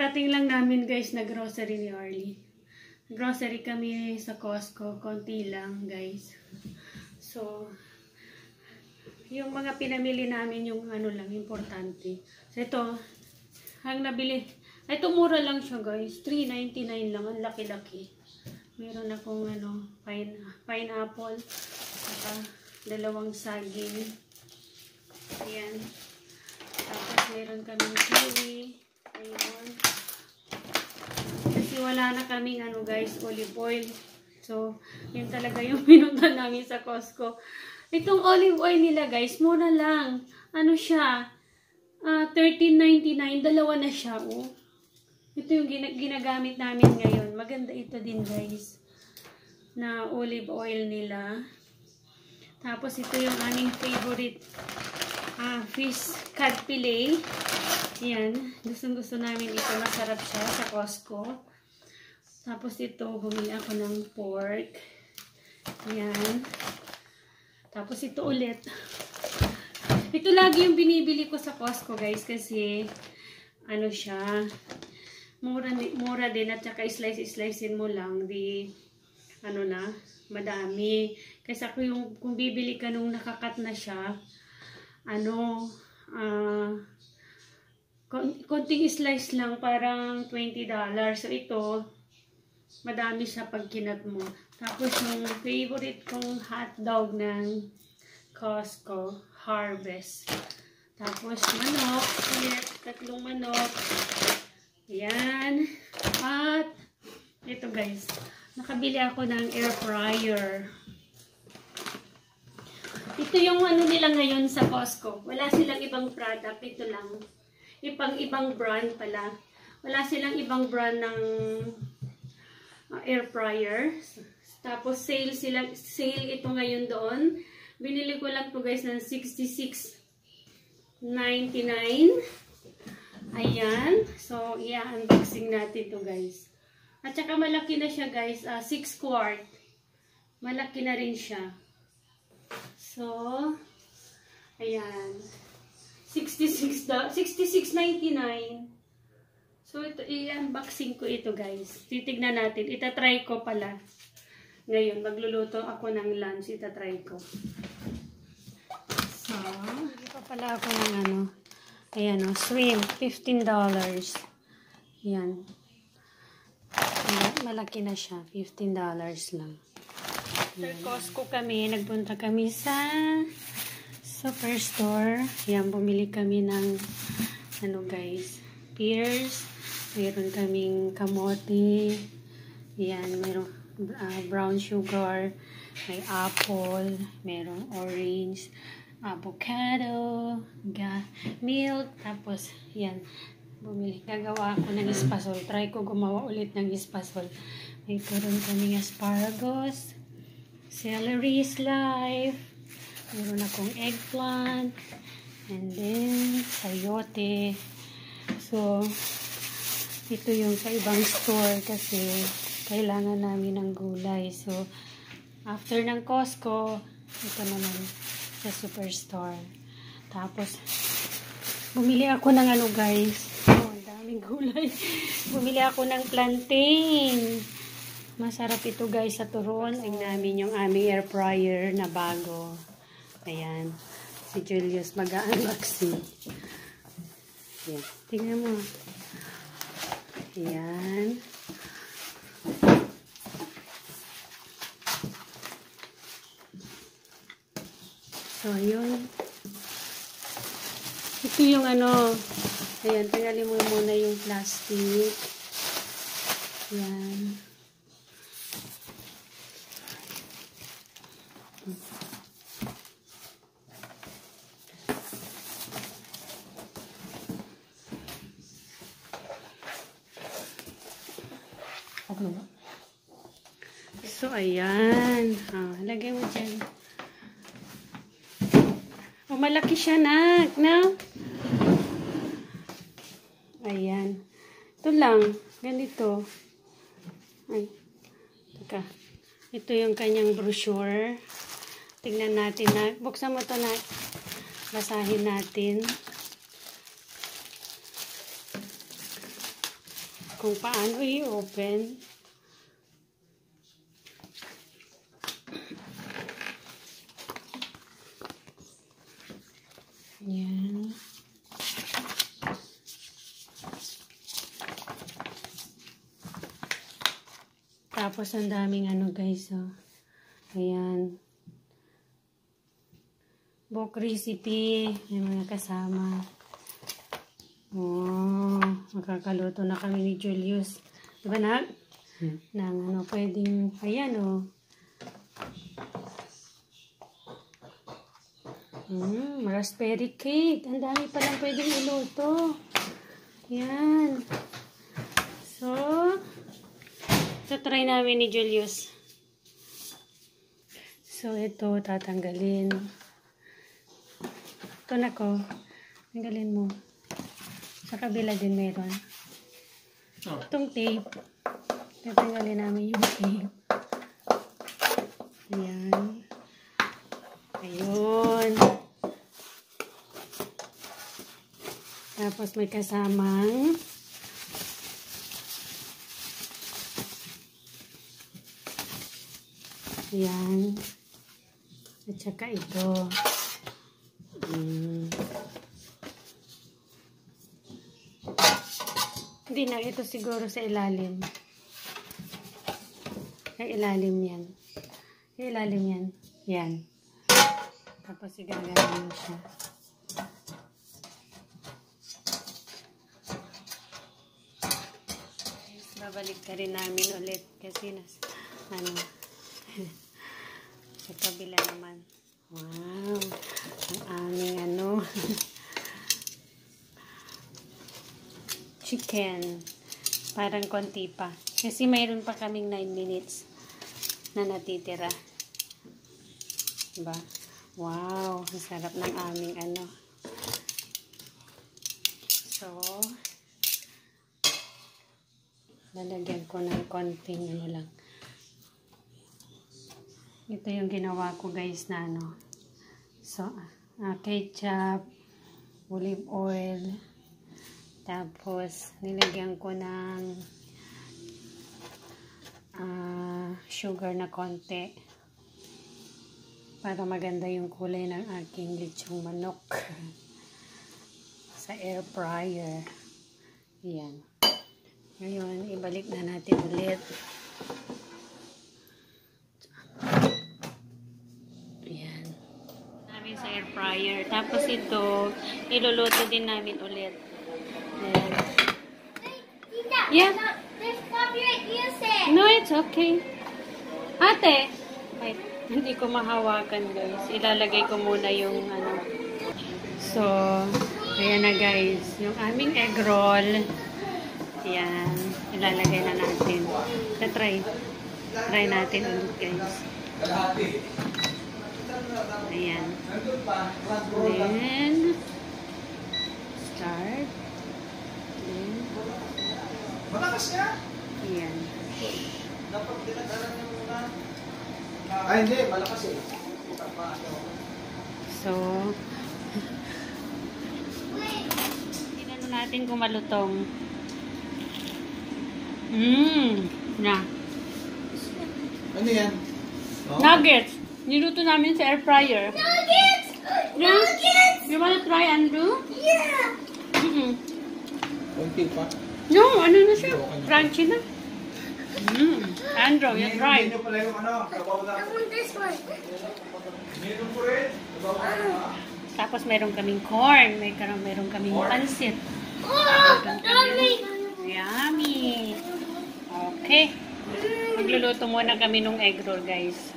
Kakarating lang namin guys na grocery ni Orly. Grocery kami sa Costco. Konti lang guys. So, yung mga pinamili namin yung ano lang, importante. So, ito, ang nabili. Ito mura lang siya guys. 3.99 lang. Ang laki-laki. Meron akong ano, pine, pineapple. Saka dalawang saging. Ayan. Tapos meron kaming kiwi. Ayun. Kasi wala na kaming ano guys, olive oil. So, yun talaga yung pinunta namin sa Costco. Itong olive oil nila guys, mura lang. Ano siya? Uh, $13.99. Dalawa na siya, oh. Ito yung gina ginagamit namin ngayon. Maganda ito din guys. Na olive oil nila. Tapos ito yung aming favorite uh, fish cod fillet. Yan. Gustong gusto namin ito. Masarap siya sa Costco. Tapos ito, bumili ako ng pork. Yan. Tapos ito ulit. Ito lagi yung binibili ko sa Costco guys kasi ano siya mura, mura din at saka slice-slicein mo lang di ano na madami. Kasi ako yung kung bibili ka nung nakakat na siya ano ah uh, konting slice lang, parang $20. So, ito, madami siya pag kinat mo. Tapos, yung favorite kong hotdog ng Costco, Harvest. Tapos, manok, ulit, tatlong manok. Ayan. At, ito guys, nakabili ako ng air fryer. Ito yung ano nila ngayon sa Costco. Wala silang ibang product. Ito lang ibang ibang brand pala. Wala silang ibang brand ng uh, air fryer. Tapos sale sila sale ito ngayon doon. Binili ko lang to guys ng 66.99. Ayan. So, i-unboxing natin to guys. At saka malaki na siya guys. Uh, 6 quart. Malaki na rin siya. So, ayan. 66 66.99. So ito i-unboxing ko ito guys. Titignan natin. Ita-try ko pala. Ngayon magluluto ako ng lunch. Ita-try ko. So, hindi pa pala ako ng ano. Ayan o, oh, shrimp, $15. Yan. Malaki na siya. $15 lang. Sa Costco kami, nagpunta kami sa superstore. Yan, bumili kami ng ano guys, pears. Meron kaming kamote. Yan, meron uh, brown sugar. May apple. Meron orange. Avocado. Ga milk. Tapos, yan. Bumili. Gagawa ako ng espasol. Try ko gumawa ulit ng espasol. May karoon kaming asparagus. Celery slice Meron akong eggplant. And then, sayote. So, ito yung sa ibang store kasi kailangan namin ng gulay. So, after ng Costco, ito naman sa superstore. Tapos, bumili ako ng ano guys. Oh, daming gulay. bumili ako ng plantain. Masarap ito guys sa turon. Tingnan namin yung aming air fryer na bago. Ayan. Si Julius mag-unboxing. Ayan. Tingnan mo. Ayan. So, yun. Ito yung ano. Ayan. Tanggalin mo muna yung plastic. Ayan. So, ayan. Ah, lagay mo dyan. Oh, malaki siya, nak. No? Ayan. Ito lang. Ganito. Ay. Teka. Ito yung kanyang brochure. Tingnan natin na. Buksan mo to na. Basahin natin. kung paano i-open. Yan. Tapos, ang daming ano guys, oh. Ayan. Book recipe. May mga kasama. Oh, makakaluto na kami ni Julius. Diba na? Hmm. Nang ano, pwedeng, ayan oh. Mm, raspberry cake. Ang dami palang pwedeng iluto. Yan. So, ito try namin ni Julius. So, ito tatanggalin. Ito na ko. Tanggalin mo. Sa kabila din meron. Oh. Itong tape. Tatanggalin namin yung tape. Ayan. Ayun. Tapos may kasamang Ayan. At saka ito. Mm. Hindi na, ito siguro sa ilalim. Sa ilalim yan. Sa ilalim yan. Yan. Tapos igagaling mo siya. Babalik ka rin namin ulit kasi nas, ano, sa kabila naman. Wow! Ang aming ano, chicken. Parang konti pa. Kasi mayroon pa kaming 9 minutes na natitira. Diba? Wow! Ang sarap ng aming ano. So, lalagyan ko ng konting ano lang. Ito yung ginawa ko guys na ano. So, ah, ketchup, olive oil, tapos nilagyan ko ng ah, sugar na konti para maganda yung kulay ng aking lechong manok sa air fryer. Yan. Ngayon, ibalik na natin ulit. Ayan. Namin sa air fryer. Tapos ito, iluluto din namin ulit. Ayan. Yeah. No, it's okay. Ate! Wait, hindi ko mahawakan guys. Ilalagay ko muna yung ano. So, ayan na guys. Yung aming egg roll. Ayan. Ilalagay na natin. Na-try. Try natin ulit guys. Ayan. Then, start. Then, Malakas nga. ayan. Dapat dinadaran niya muna. Ah, hindi. Malakas eh. Ano. So, tingnan natin kung malutong. Mmm, na. Ano yan? Oh? Nuggets! Niluto namin sa air fryer. Nuggets! Yeah? Nuggets! You wanna try, Andrew? Yeah! Kunti pa. No, ano na siya? Crunchy na. Mmm. Andrew, you try. Pala yung ano. Sabaw na. I want this one. Rin. Sabaw na. Tapos meron kaming corn. May karoon, meron kaming pansit. Oh, mommy! Yummy! Okay. Magluluto muna kami ng egg roll, guys.